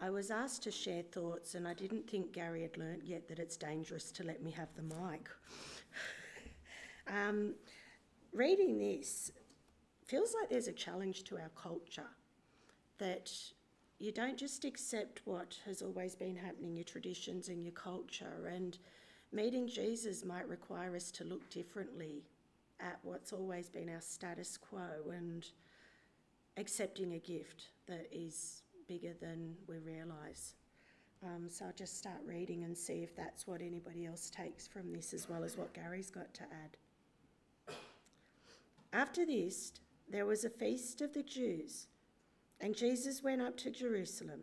I was asked to share thoughts, and I didn't think Gary had learnt yet that it's dangerous to let me have the mic. um, reading this feels like there's a challenge to our culture that you don't just accept what has always been happening, your traditions and your culture, and meeting Jesus might require us to look differently at what's always been our status quo and accepting a gift that is bigger than we realise. Um, so I'll just start reading and see if that's what anybody else takes from this, as well as what Gary's got to add. After this, there was a feast of the Jews, and Jesus went up to Jerusalem.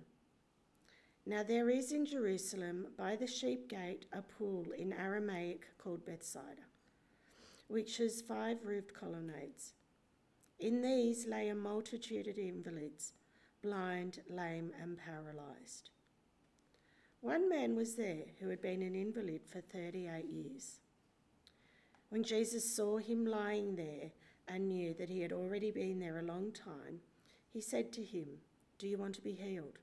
Now there is in Jerusalem by the sheep gate a pool in Aramaic called Bethesda, which has five roofed colonnades. In these lay a multitude of invalids blind, lame, and paralysed. One man was there who had been an invalid for 38 years. When Jesus saw him lying there and knew that he had already been there a long time, he said to him, Do you want to be healed?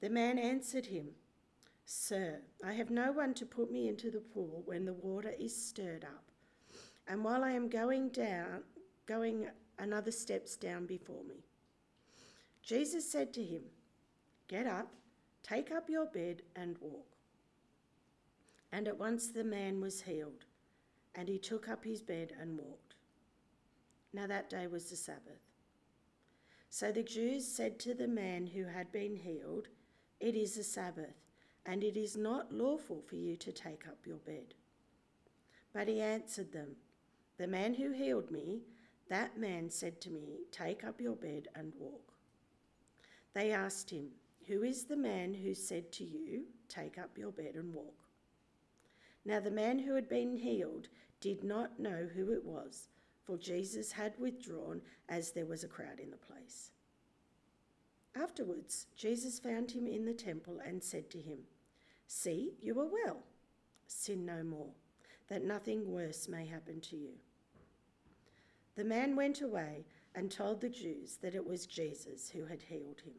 The man answered him, Sir, I have no one to put me into the pool when the water is stirred up. And while I am going down, going another steps down before me. Jesus said to him, Get up, take up your bed, and walk. And at once the man was healed, and he took up his bed and walked. Now that day was the Sabbath. So the Jews said to the man who had been healed, It is the Sabbath, and it is not lawful for you to take up your bed. But he answered them, The man who healed me, that man said to me, Take up your bed and walk. They asked him, Who is the man who said to you, Take up your bed and walk? Now the man who had been healed did not know who it was, for Jesus had withdrawn as there was a crowd in the place. Afterwards, Jesus found him in the temple and said to him, See, you are well. Sin no more, that nothing worse may happen to you. The man went away and told the Jews that it was Jesus who had healed him.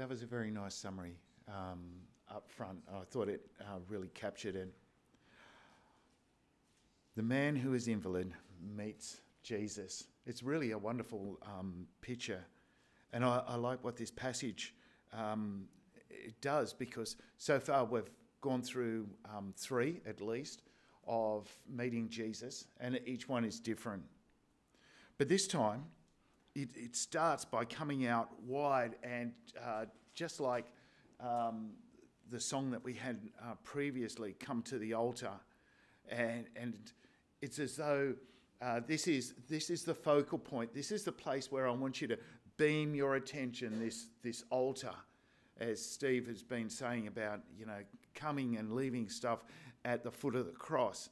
That was a very nice summary um, up front. I thought it uh, really captured it. The man who is invalid meets Jesus. It's really a wonderful um, picture. And I, I, like what this passage um, it does because so far we've gone through um, three at least of meeting Jesus, and each one is different. But this time, it, it starts by coming out wide and uh, just like um, the song that we had uh, previously, Come to the Altar. And, and it's as though uh, this, is, this is the focal point. This is the place where I want you to beam your attention, this, this altar, as Steve has been saying about, you know, coming and leaving stuff at the foot of the cross.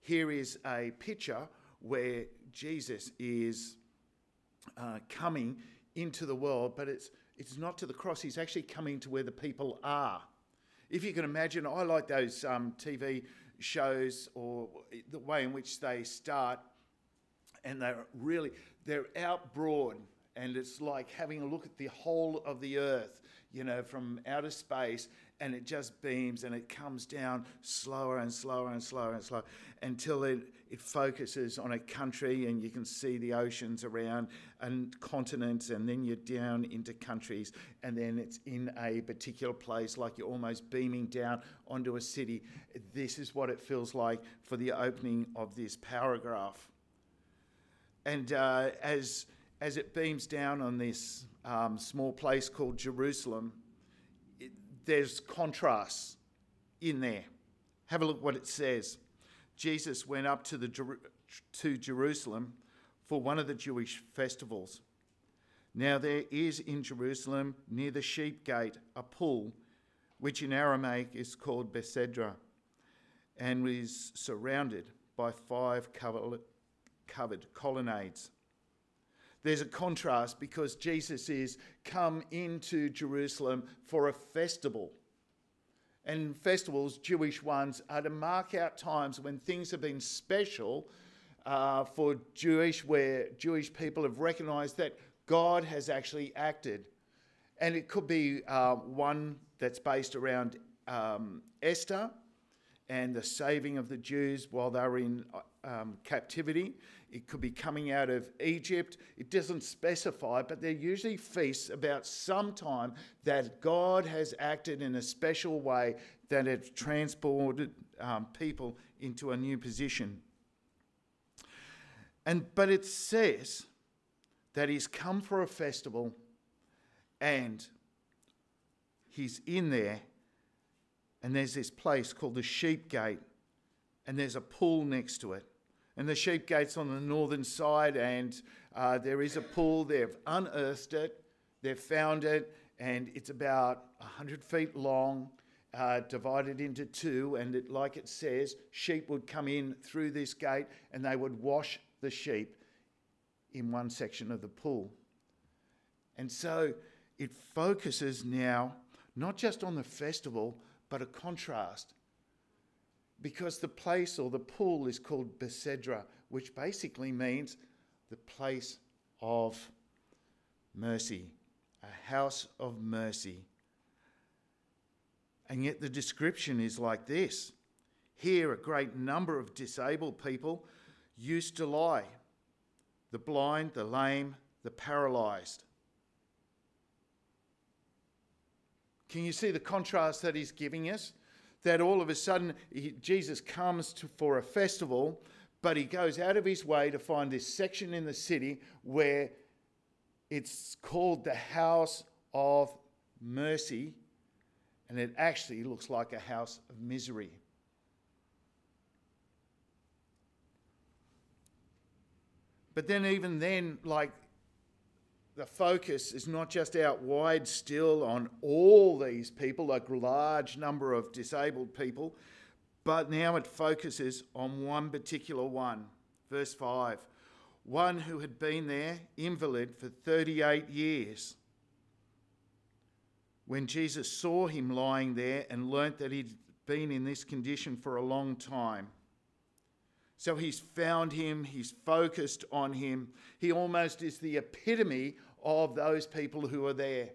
Here is a picture where Jesus is uh, coming into the world, but it's, it's not to the cross. He's actually coming to where the people are. If you can imagine, I like those um, TV shows or the way in which they start and they're really they're out broad and it's like having a look at the whole of the earth you know from outer space and it just beams and it comes down slower and slower and slower and slower until it, it focuses on a country and you can see the oceans around and continents and then you're down into countries and then it's in a particular place like you're almost beaming down onto a city. This is what it feels like for the opening of this paragraph. And uh, as, as it beams down on this um, small place called Jerusalem, there's contrasts in there. Have a look what it says. Jesus went up to, the, to Jerusalem for one of the Jewish festivals. Now there is in Jerusalem, near the sheep gate, a pool, which in Aramaic is called Bethesda, and is surrounded by five covered colonnades. there's a contrast because Jesus is come into Jerusalem for a festival. And festivals, Jewish ones, are to mark out times when things have been special uh, for Jewish, where Jewish people have recognized that God has actually acted. And it could be uh, one that's based around um, Esther and the saving of the Jews while they were in um, captivity. It could be coming out of Egypt. It doesn't specify, but they're usually feasts about some time that God has acted in a special way that has transported um, people into a new position. And but it says that he's come for a festival and he's in there and there's this place called the sheep gate and there's a pool next to it and the sheep gate's on the northern side, and uh, there is a pool. They've unearthed it, they've found it, and it's about 100 feet long, uh, divided into two. And it, like it says, sheep would come in through this gate and they would wash the sheep in one section of the pool. And so it focuses now not just on the festival, but a contrast because the place or the pool is called Bethesda, which basically means the place of mercy, a house of mercy. And yet the description is like this here, a great number of disabled people used to lie the blind, the lame, the paralysed. Can you see the contrast that he's giving us? that all of a sudden he, Jesus comes to, for a festival, but he goes out of his way to find this section in the city where it's called the house of mercy, and it actually looks like a house of misery. But then, even then, like the focus is not just out wide still on all these people, a large number of disabled people, but now it focuses on one particular one. Verse 5 one who had been there, invalid, for 38 years. When Jesus saw him lying there and learnt that he'd been in this condition for a long time, so he's found him, he's focused on him. He almost is the epitome of those people who are there.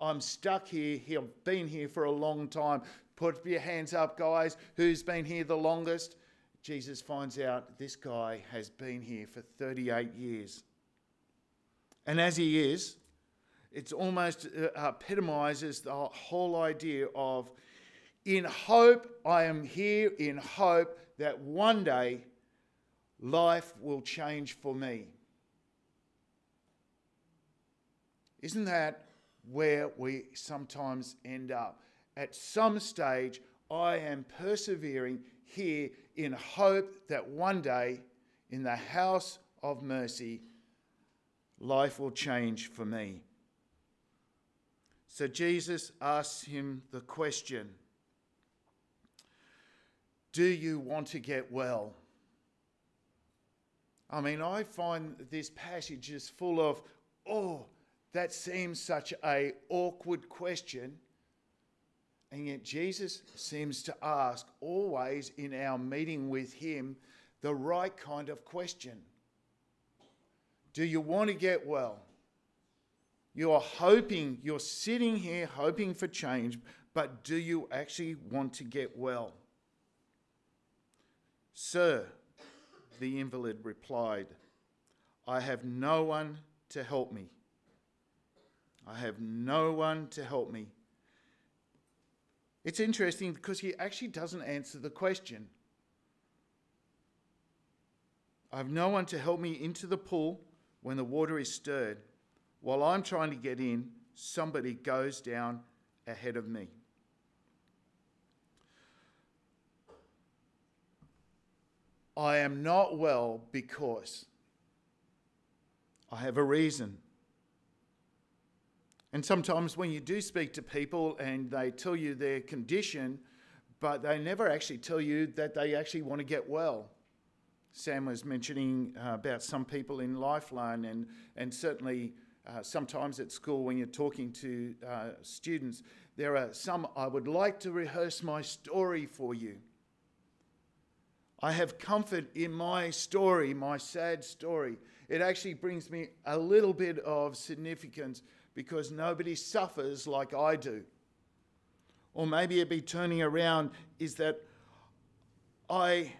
I'm stuck here. I've been here for a long time. Put your hands up, guys. Who's been here the longest? Jesus finds out this guy has been here for 38 years. And as he is, it almost uh, epitomizes the whole idea of in hope, I am here in hope that one day life will change for me. Isn't that where we sometimes end up? At some stage, I am persevering here in hope that one day in the house of mercy, life will change for me. So Jesus asks him the question Do you want to get well? I mean, I find this passage is full of, oh, that seems such a awkward question. And yet Jesus seems to ask always in our meeting with him the right kind of question. Do you want to get well? You're hoping, you're sitting here hoping for change, but do you actually want to get well? Sir, the invalid replied, I have no one to help me. I have no one to help me. It's interesting because he actually doesn't answer the question. I have no one to help me into the pool when the water is stirred. While I'm trying to get in, somebody goes down ahead of me. I am not well because I have a reason. And sometimes when you do speak to people and they tell you their condition, but they never actually tell you that they actually want to get well. Sam was mentioning uh, about some people in Lifeline, and, and certainly uh, sometimes at school when you're talking to uh, students, there are some, I would like to rehearse my story for you. I have comfort in my story, my sad story. It actually brings me a little bit of significance because nobody suffers like I do. Or maybe it'd be turning around is that I,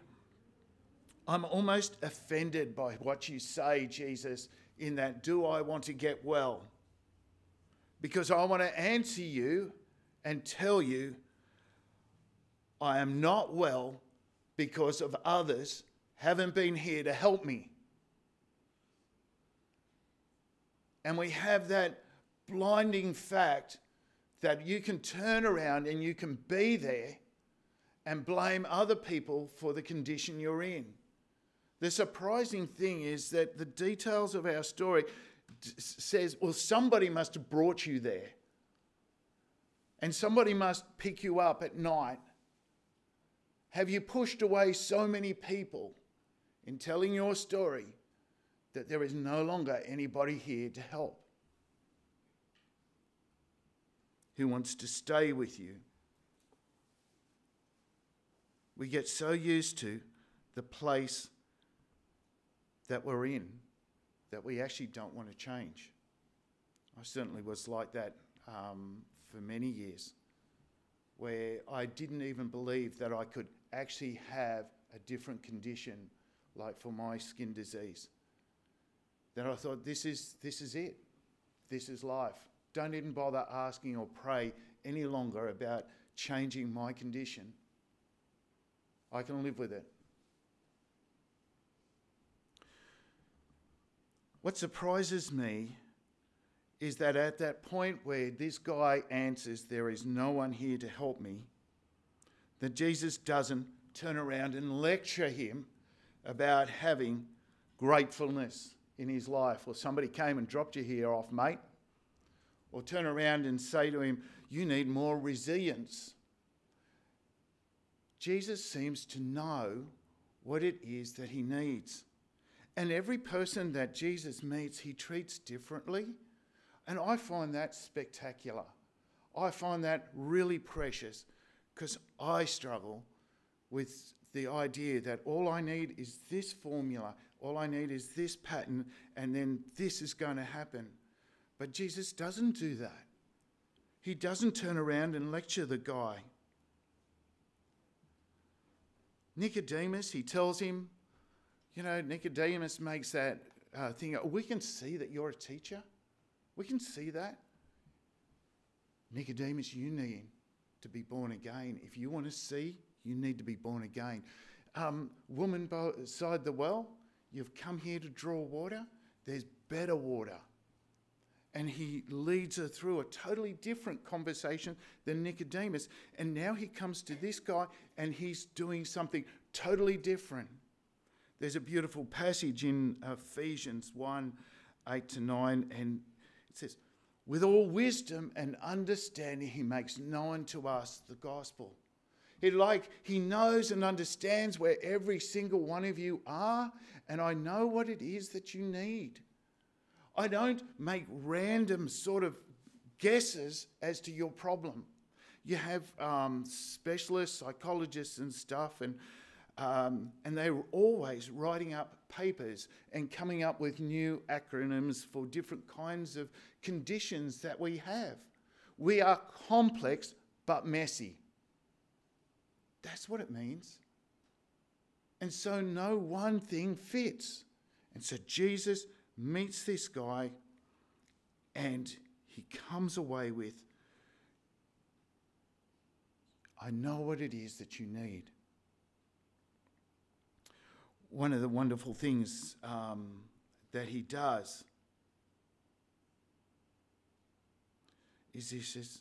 I'm almost offended by what you say, Jesus, in that, do I want to get well? Because I want to answer you and tell you, I am not well because of others haven't been here to help me. And we have that blinding fact that you can turn around and you can be there and blame other people for the condition you're in. The surprising thing is that the details of our story says, well, somebody must have brought you there. And somebody must pick you up at night have you pushed away so many people in telling your story that there is no longer anybody here to help? Who wants to stay with you? We get so used to the place that we're in that we actually don't want to change. I certainly was like that um, for many years, where I didn't even believe that I could actually have a different condition, like for my skin disease. Then I thought, this is, this is it. This is life. Don't even bother asking or pray any longer about changing my condition. I can live with it. What surprises me is that at that point where this guy answers, There is no one here to help me, that Jesus doesn't turn around and lecture him about having gratefulness in his life. Or somebody came and dropped you here off, mate. Or turn around and say to him, You need more resilience. Jesus seems to know what it is that he needs. And every person that Jesus meets, he treats differently. And I find that spectacular. I find that really precious because I struggle with the idea that all I need is this formula, all I need is this pattern, and then this is going to happen. But Jesus doesn't do that. He doesn't turn around and lecture the guy. Nicodemus, he tells him, you know, Nicodemus makes that uh, thing. We can see that you're a teacher. We can see that. Nicodemus, you need to be born again. If you want to see, you need to be born again. Um, woman beside the well, you've come here to draw water. There's better water. And he leads her through a totally different conversation than Nicodemus. And now he comes to this guy and he's doing something totally different. There's a beautiful passage in Ephesians 1 8 to 9, and it says, with all wisdom and understanding, he makes known to us the gospel. He like he knows and understands where every single one of you are, and I know what it is that you need. I don't make random sort of guesses as to your problem. You have um, specialists, psychologists, and stuff, and um, and they were always writing up papers and coming up with new acronyms for different kinds of conditions that we have. We are complex but messy. That's what it means. And so no one thing fits. And so Jesus meets this guy and he comes away with, I know what it is that you need one of the wonderful things um, that he does is he says,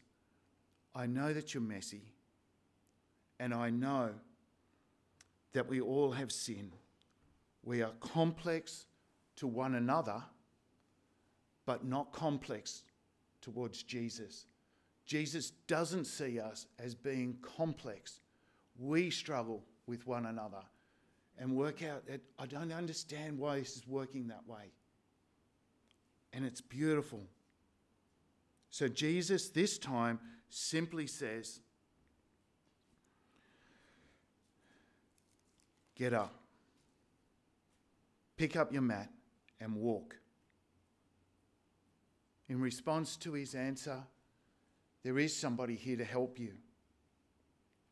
I know that you're messy, and I know that we all have sin. We are complex to one another, but not complex towards Jesus. Jesus doesn't see us as being complex. We struggle with one another. and work out that I don't understand why this is working that way. And it's beautiful. So Jesus, this time, simply says, Get up, pick up your mat, and walk. In response to his answer, there is somebody here to help you.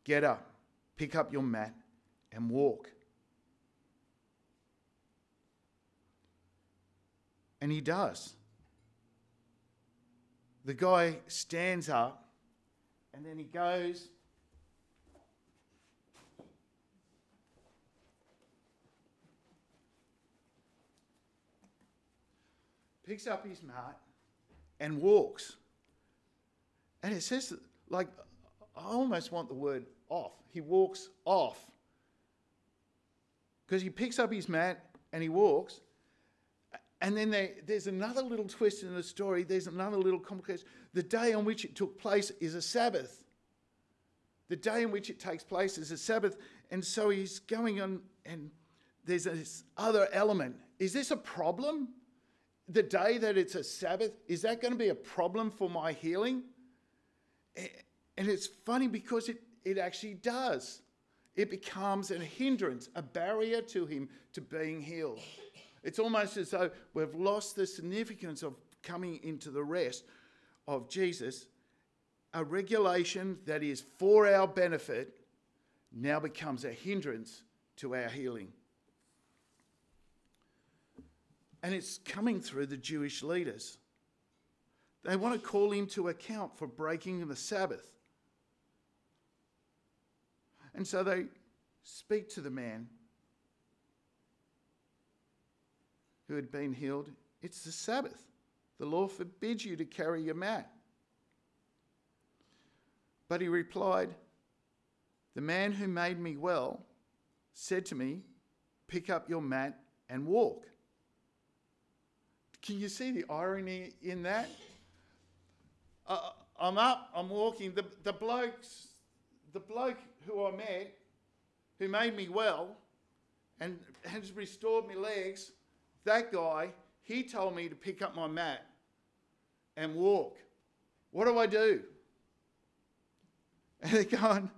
Get up, pick up your mat, and walk. And he does. The guy stands up and then he goes. Picks up his mat and walks. And it says, like, I almost want the word off. He walks off. Because he picks up his mat and he walks. And then there, there's another little twist in the story. There's another little complication. The day on which it took place is a Sabbath. The day in which it takes place is a Sabbath. And so he's going on, and there's this other element. Is this a problem? The day that it's a Sabbath, is that going to be a problem for my healing? And it's funny because it, it actually does. It becomes a hindrance, a barrier to him to being healed. It's almost as though we've lost the significance of coming into the rest of Jesus. A regulation that is for our benefit now becomes a hindrance to our healing. And it's coming through the Jewish leaders. They want to call him to account for breaking the Sabbath. And so they speak to the man who had been healed. It's the Sabbath. The law forbids you to carry your mat. But he replied, The man who made me well said to me, Pick up your mat and walk. Can you see the irony in that? Uh, I'm up, I'm walking. The, the blokes, the bloke who I met, who made me well and has restored my legs, that guy, he told me to pick up my mat and walk. What do I do? And they're going,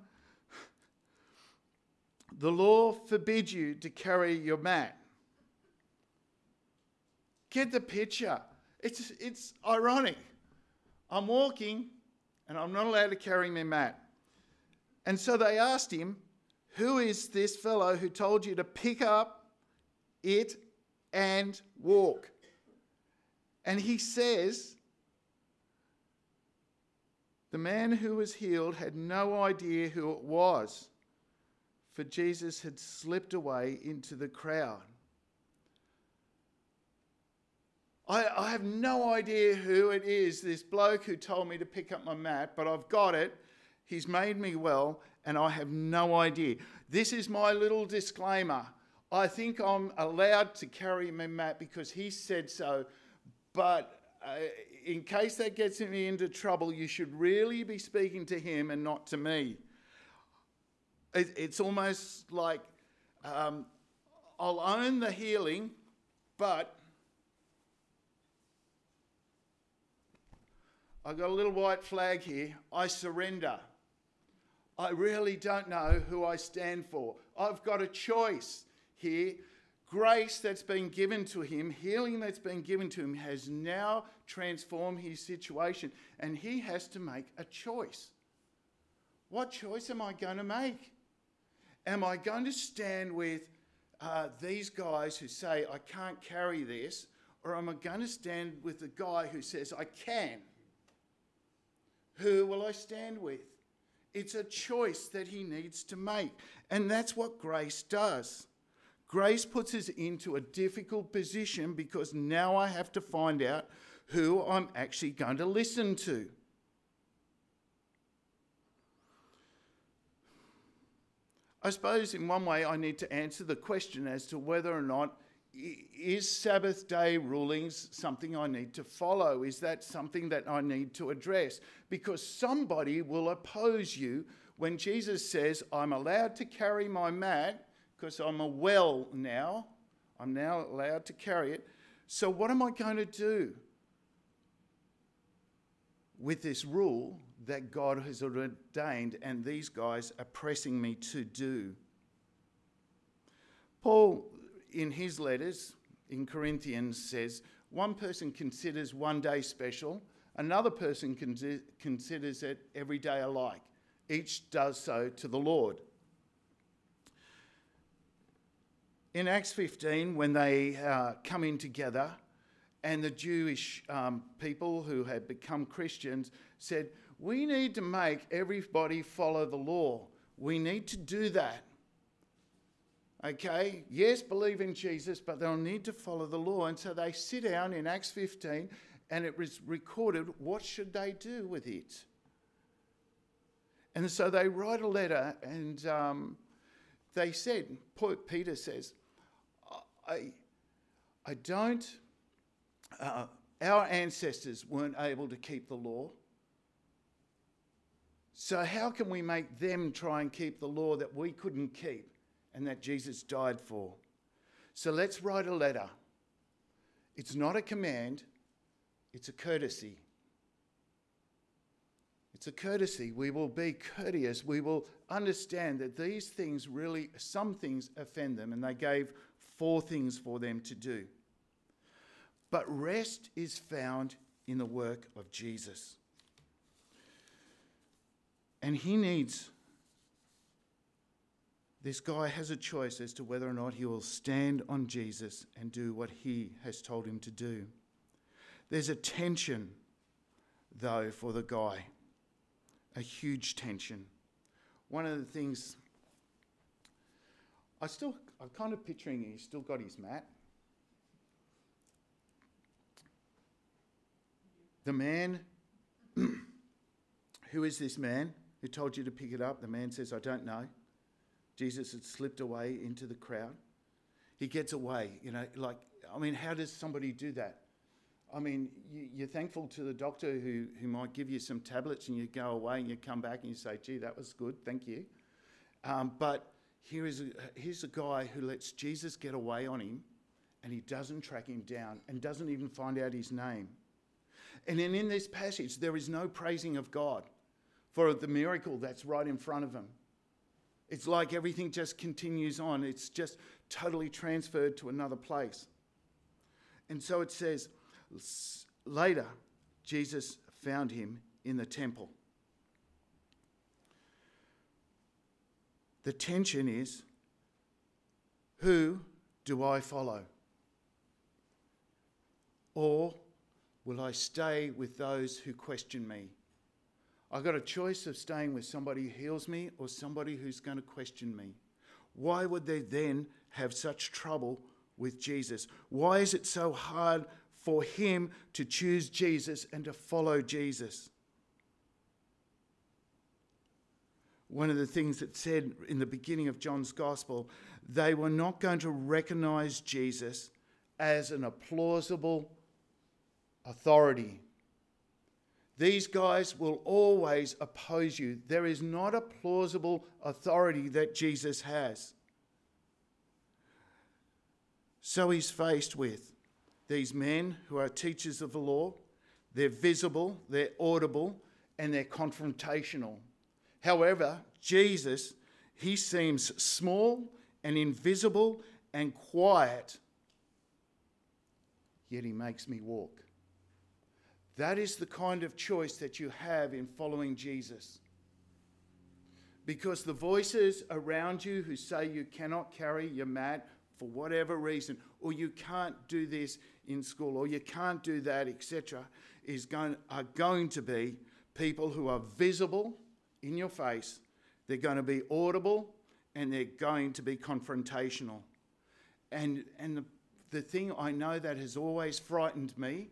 the law forbids you to carry your mat. Get the picture. It's, it's ironic. I'm walking and I'm not allowed to carry my mat. And so they asked him, Who is this fellow who told you to pick up it and walk? And he says, The man who was healed had no idea who it was, for Jesus had slipped away into the crowd. I, I, have no idea who it is, this bloke who told me to pick up my mat, but I've got it. He's made me well, and I have no idea. This is my little disclaimer. I think I'm allowed to carry my mat because he said so, but uh, in case that gets me into trouble, you should really be speaking to him and not to me. It, it's almost like um, I'll own the healing, but I've got a little white flag here. I surrender. I really don't know who I stand for. I've got a choice here. Grace that's been given to him, healing that's been given to him, has now transformed his situation, and he has to make a choice. What choice am I going to make? Am I going to stand with uh, these guys who say, I can't carry this, or am I going to stand with the guy who says, I can? Who will I stand with? It's a choice that he needs to make. And that's what grace does. Grace puts us into a difficult position because now I have to find out who I'm actually going to listen to. I suppose in one way I need to answer the question as to whether or not is Sabbath day rulings something I need to follow? Is that something that I need to address? Because somebody will oppose you when Jesus says, I'm allowed to carry my mat, because I'm a well now. I'm now allowed to carry it. So, what am I going to do with this rule that God has ordained and these guys are pressing me to do? Paul, in his letters in Corinthians, says one person considers one day special, another person con- considers it every day alike. Each does so to the Lord. In Acts 15, when they uh, come in together, and the Jewish um, people who had become Christians said, We need to make everybody follow the law. We need to do that. Okay, yes, believe in Jesus, but they'll need to follow the law. And so they sit down in Acts 15 and it was recorded what should they do with it? And so they write a letter and um, they said, Peter says, I, I don't, uh, our ancestors weren't able to keep the law. So, how can we make them try and keep the law that we couldn't keep? And that Jesus died for. So let's write a letter. It's not a command, it's a courtesy. It's a courtesy. We will be courteous. We will understand that these things really, some things offend them, and they gave four things for them to do. But rest is found in the work of Jesus. And he needs this guy has a choice as to whether or not he will stand on Jesus and do what he has told him to do. There's a tension, though, for the guy, a huge tension. One of the things I still, I'm kind of picturing he's still got his mat. The man, who is this man who told you to pick it up? The man says, I don't know. Jesus had slipped away into the crowd. He gets away, you know, like, I mean, how does somebody do that? I mean, you, are thankful to the doctor who, who might give you some tablets and you go away and you come back and you say, gee, that was good, thank you. Um, but here is a, here's a guy who lets Jesus get away on him and he doesn't track him down and doesn't even find out his name. And then in this passage, there is no praising of God for the miracle that's right in front of him. It's like everything just continues on, it's just totally transferred to another place. And so it says, later, Jesus found him in the temple. The tension is who do I follow? Or will I stay with those who question me? I got a choice of staying with somebody who heals me or somebody who's going to question me. Why would they then have such trouble with Jesus? Why is it so hard for him to choose Jesus and to follow Jesus? One of the things that said in the beginning of John's gospel, they were not going to recognize Jesus as an plausible authority these guys will always oppose you. There is not a plausible authority that Jesus has. So he's faced with these men who are teachers of the law. They're visible, they're audible, and they're confrontational. However, Jesus, he seems small and invisible and quiet, yet he makes me walk. That is the kind of choice that you have in following Jesus. Because the voices around you who say you cannot carry your mat for whatever reason, or you can't do this in school, or you can't do that, etc., is going, are going to be people who are visible in your face. They're going to be audible and they're going to be confrontational. And, and the, the thing I know that has always frightened me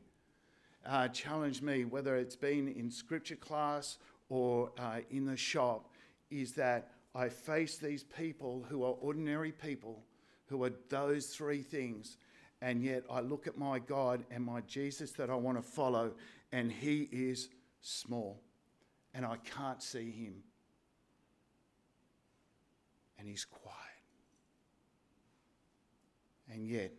uh, challenged me, whether it's been in scripture class or uh, in the shop, is that I face these people who are ordinary people who are those three things. And yet I look at my God and my Jesus that I want to follow, and He is small. And I can't see Him. And He's quiet. And yet,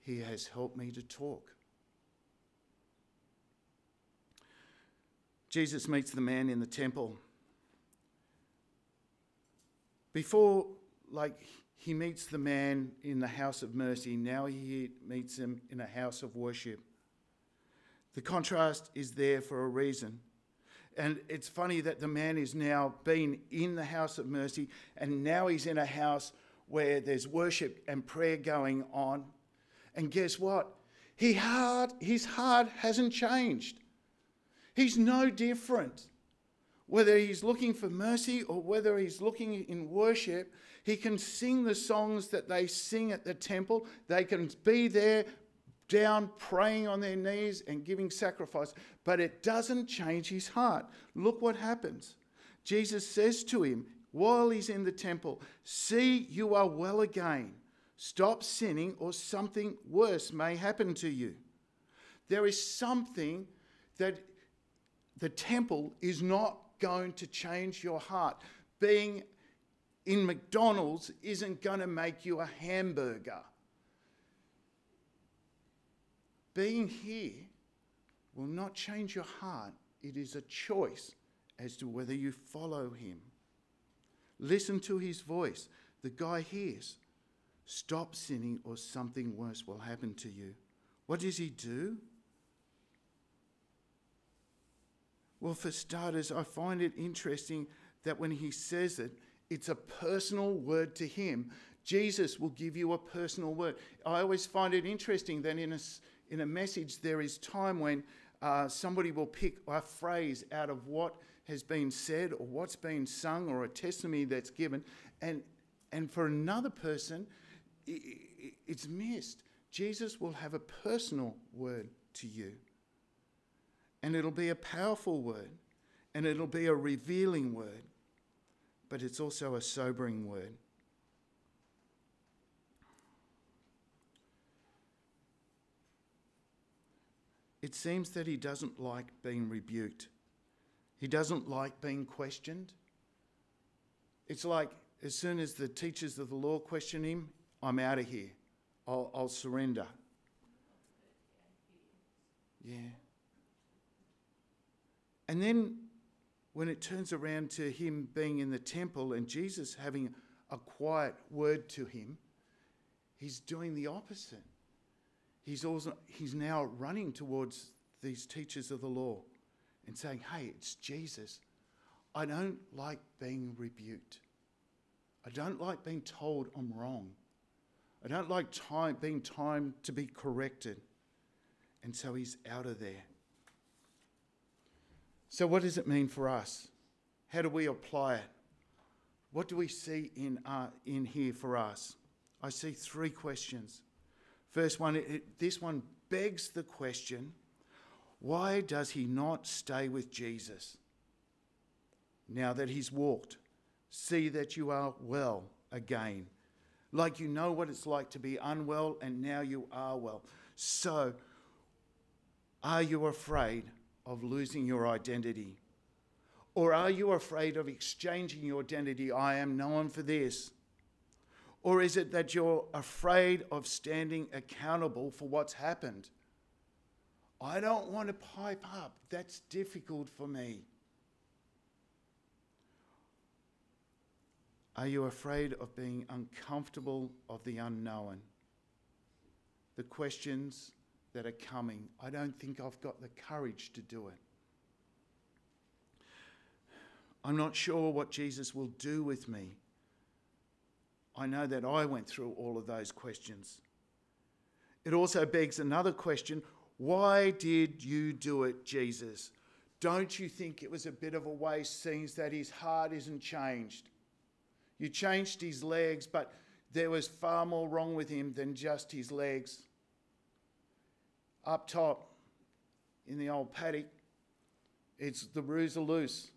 He has helped me to talk. Jesus meets the man in the temple. Before, like, he meets the man in the house of mercy, now he meets him in a house of worship. The contrast is there for a reason. And it's funny that the man is now been in the house of mercy and now he's in a house where there's worship and prayer going on. And guess what? He heart, his heart hasn't changed. He's no different. Whether he's looking for mercy or whether he's looking in worship, he can sing the songs that they sing at the temple. They can be there down praying on their knees and giving sacrifice, but it doesn't change his heart. Look what happens. Jesus says to him while he's in the temple, See, you are well again. Stop sinning, or something worse may happen to you. There is something that the temple is not going to change your heart. Being in McDonald's isn't going to make you a hamburger. Being here will not change your heart. It is a choice as to whether you follow him. Listen to his voice. The guy hears. Stop sinning, or something worse will happen to you. What does he do? Well, for starters, I find it interesting that when he says it, it's a personal word to him. Jesus will give you a personal word. I always find it interesting that in a, in a message, there is time when uh, somebody will pick a phrase out of what has been said or what's been sung or a testimony that's given, and, and for another person, it's missed. Jesus will have a personal word to you. And it'll be a powerful word, and it'll be a revealing word, but it's also a sobering word. It seems that he doesn't like being rebuked. He doesn't like being questioned. It's like as soon as the teachers of the law question him, I'm out of here. I'll, I'll surrender. Yeah. And then when it turns around to him being in the temple and Jesus having a quiet word to him, he's doing the opposite. He's, also, he's now running towards these teachers of the law and saying, Hey, it's Jesus. I don't like being rebuked. I don't like being told I'm wrong. I don't like time, being time to be corrected. And so he's out of there. So, what does it mean for us? How do we apply it? What do we see in, uh, in here for us? I see three questions. First one, it, this one begs the question why does he not stay with Jesus now that he's walked? See that you are well again. Like you know what it's like to be unwell, and now you are well. So, are you afraid of losing your identity? Or are you afraid of exchanging your identity? I am known for this. Or is it that you're afraid of standing accountable for what's happened? I don't want to pipe up. That's difficult for me. Are you afraid of being uncomfortable of the unknown? The questions that are coming. I don't think I've got the courage to do it. I'm not sure what Jesus will do with me. I know that I went through all of those questions. It also begs another question why did you do it, Jesus? Don't you think it was a bit of a waste, seeing that his heart isn't changed? You changed his legs, but there was far more wrong with him than just his legs up top in the old paddock, it's the roos are loose.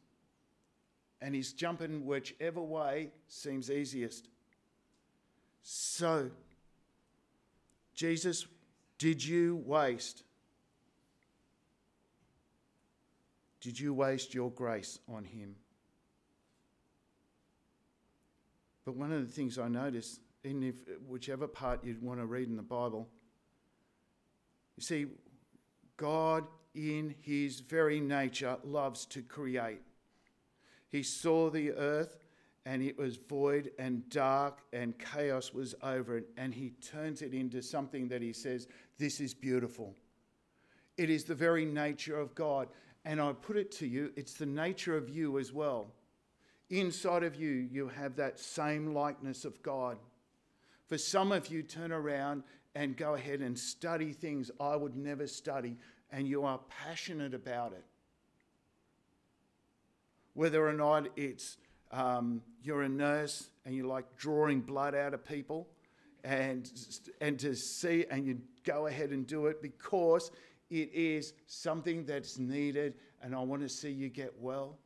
And he's jumping whichever way seems easiest. So, Jesus, did you waste? Did you waste your grace on him? But one of the things I notice in if, whichever part you'd want to read in the Bible. You see, God, in his very nature, loves to create. He saw the earth and it was void and dark and chaos was over it, and he turns it into something that he says, This is beautiful. It is the very nature of God. And I put it to you, it's the nature of you as well. Inside of you, you have that same likeness of God. For some of you, turn around and go ahead and study things I would never study, and you are passionate about it. Whether or not it's um, you're a nurse and you like drawing blood out of people, and, and to see, and you go ahead and do it because it is something that's needed, and I want to see you get well.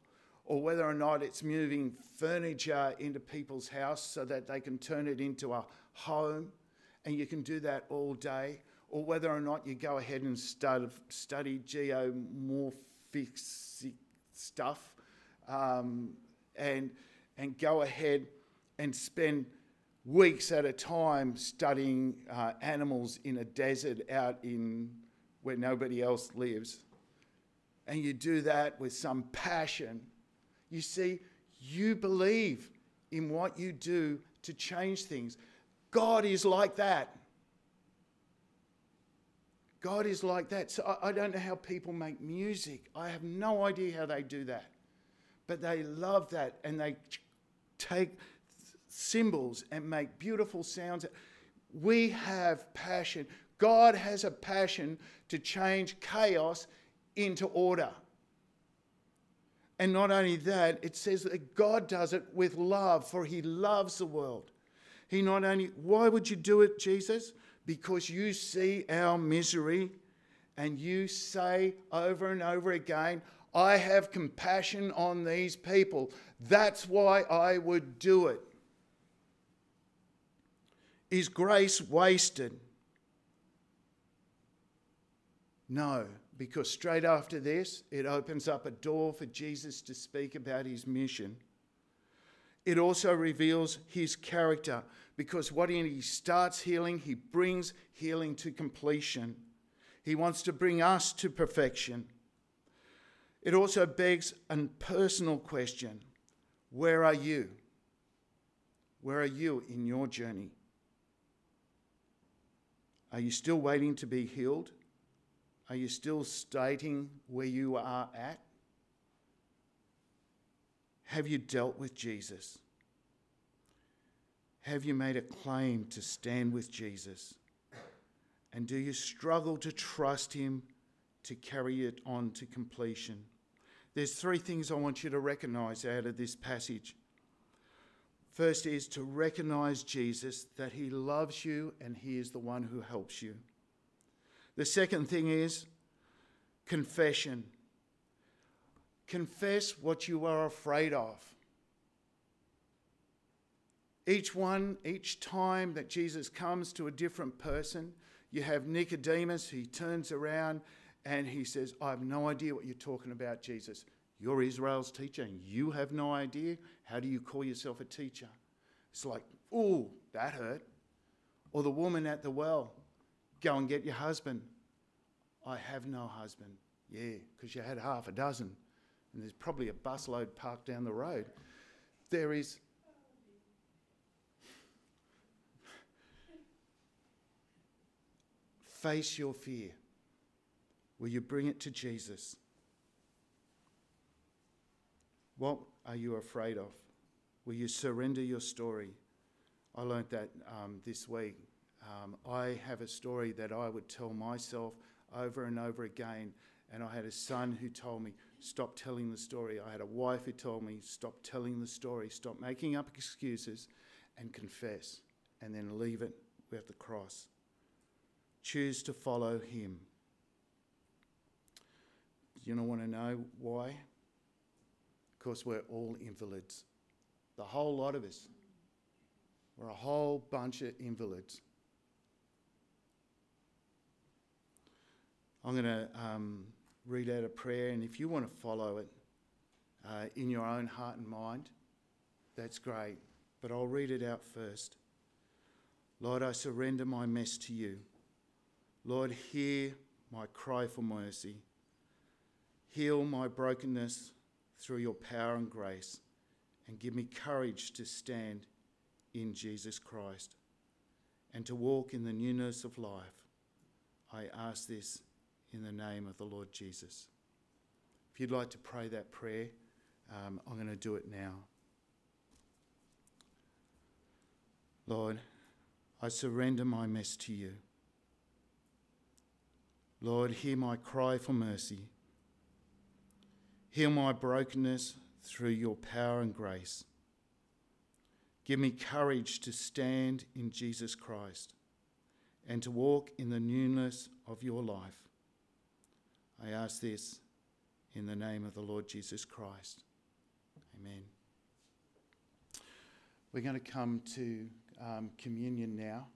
Or whether or not it's moving furniture into people's house so that they can turn it into a home, and you can do that all day. Or whether or not you go ahead and study, study geomorphic stuff um, and, and go ahead and spend weeks at a time studying uh, animals in a desert out in where nobody else lives, and you do that with some passion, you see, you believe in what you do to change things. God is like that. God is like that. So I, I, don't know how people make music. I have no idea how they do that. But they love that and they take cymbals and make beautiful sounds. We have passion. God has a passion to change chaos into order. And not only that, it says that God does it with love, for He loves the world. He not only, why would you do it, Jesus? Because you see our misery and you say over and over again, I have compassion on these people. That's why I would do it. Is grace wasted? No, because straight after this, it opens up a door for Jesus to speak about his mission. It also reveals his character because what he starts healing, he brings healing to completion. He wants to bring us to perfection. It also begs a personal question Where are you? Where are you in your journey? Are you still waiting to be healed? Are you still stating where you are at? Have you dealt with Jesus? Have you made a claim to stand with Jesus? And do you struggle to trust Him to carry it on to completion? There's three things I want you to recognize out of this passage. First is to recognize Jesus, that He loves you and He is the one who helps you. The second thing is confession. Confess what you are afraid of. Each one, each time that Jesus comes to a different person, you have Nicodemus, he turns around and he says, I have no idea what you're talking about, Jesus. You're Israel's teacher and you have no idea. How do you call yourself a teacher? It's like, oh, that hurt. Or the woman at the well, Go and get your husband. I have no husband. Yeah, because you had half a dozen. And there's probably a busload parked down the road. There is. Face your fear. Will you bring it to Jesus? What are you afraid of? Will you surrender your story? I learnt that um, this week. Um, I have a story that I would tell myself over and over again. And I had a son who told me, stop telling the story. I had a wife who told me, stop telling the story, stop making up excuses and confess, and then leave it at the cross. Choose to follow him. You don't want to know why? Because we're all invalids. The whole lot of us. We're a whole bunch of invalids. I'm going to um, read out a prayer, and if you want to follow it uh, in your own heart and mind, that's great. But I'll read it out first. Lord, I surrender my mess to you. Lord, hear my cry for mercy. Heal my brokenness through your power and grace, and give me courage to stand in Jesus Christ and to walk in the newness of life. I ask this in the name of the Lord Jesus. If you'd like to pray that prayer, um, I'm going to do it now. Lord, I surrender my mess to you. Lord, hear my cry for mercy. Heal my brokenness through your power and grace. Give me courage to stand in Jesus Christ and to walk in the newness of your life. I ask this in the name of the Lord Jesus Christ. Amen. We're going to come to um, communion now.